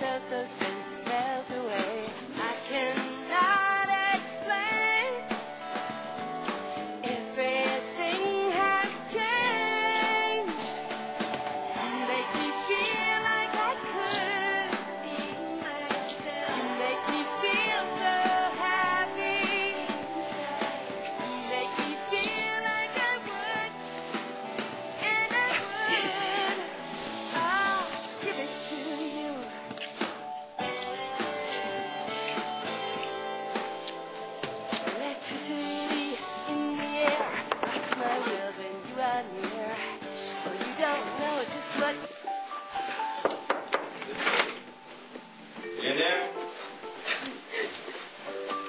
that at those You in there?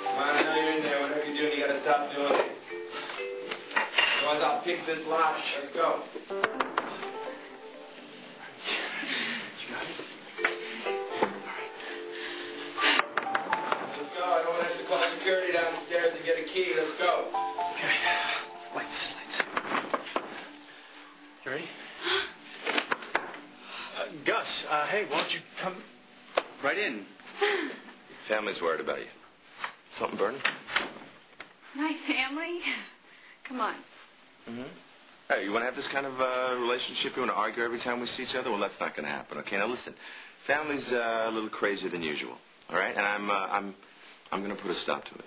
Come on, I know you're in there. Whatever you're doing, you gotta stop doing it. Otherwise, I'll pick this lock. Let's go. security downstairs to get a key. Let's go. Okay. Lights, lights. You ready? Uh, Gus, uh, hey, why don't you come right in? Family's worried about you. Something burning? My family? Come on. Mm-hmm. Hey, you want to have this kind of uh, relationship? You want to argue every time we see each other? Well, that's not going to happen. Okay, now listen. Family's uh, a little crazier than usual. All right, and I'm uh, I'm I'm going to put a stop to it.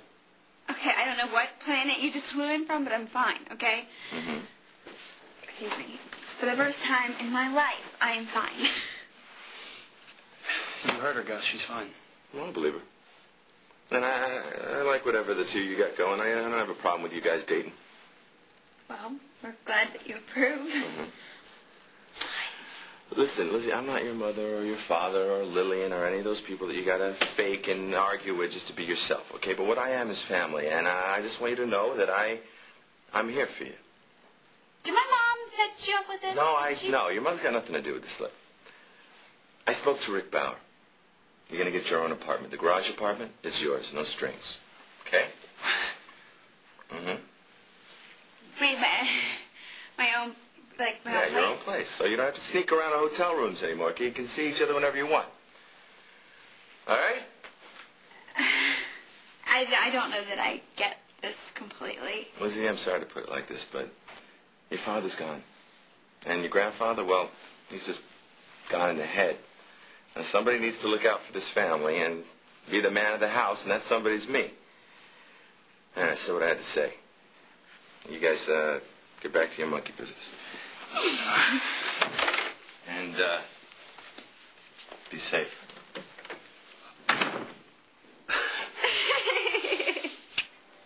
Okay, I don't know what planet you just flew in from, but I'm fine, okay? Mm-hmm. Excuse me. For the first time in my life, I am fine. You heard her, Gus. She's fine. Well, I believe her. And I, I like whatever the two you got going. I, I don't have a problem with you guys dating. Well, we're glad that you approve. Mm-hmm. Listen, listen, I'm not your mother or your father or Lillian or any of those people that you gotta fake and argue with just to be yourself, okay? But what I am is family, and I just want you to know that I, I'm here for you. Did my mom set you up with this? No, I, She- no, your mother's got nothing to do with this. Look, I spoke to Rick Bauer. You're gonna get your own apartment. The garage apartment, it's yours, no strings. Okay? Mm-hmm. Wait, my, my own, like my Yeah, own your own place? place. So you don't have to sneak around the hotel rooms anymore. Okay? You can see each other whenever you want. All right? I, I don't know that I get this completely. Lizzie, I'm sorry to put it like this, but your father's gone. And your grandfather, well, he's just gone in the head. And somebody needs to look out for this family and be the man of the house, and that somebody's me. And I said what I had to say. You guys uh, get back to your monkey business. And uh, be safe.